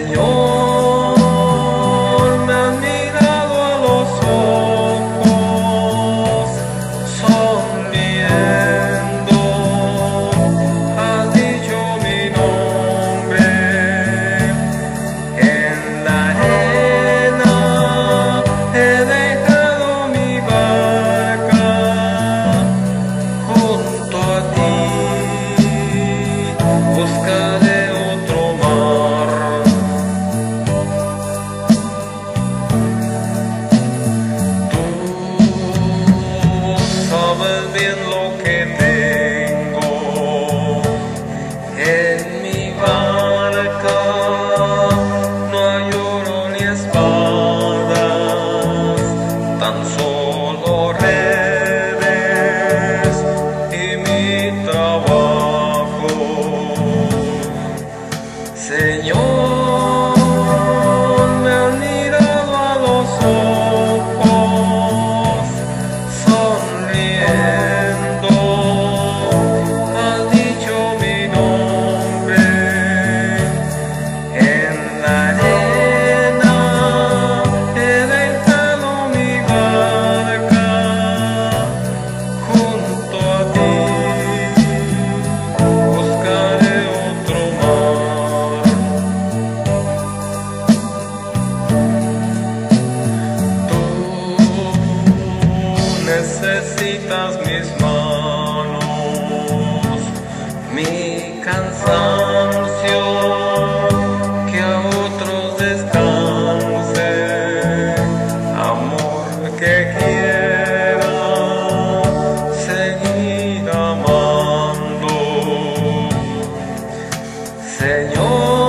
有 안녕. Señor,